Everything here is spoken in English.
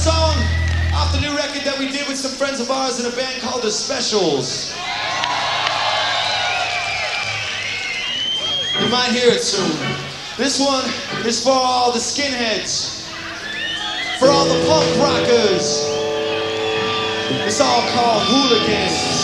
song off the new record that we did with some friends of ours in a band called The Specials. You might hear it soon. This one is for all the skinheads, for all the punk rockers. It's all called Hooligans.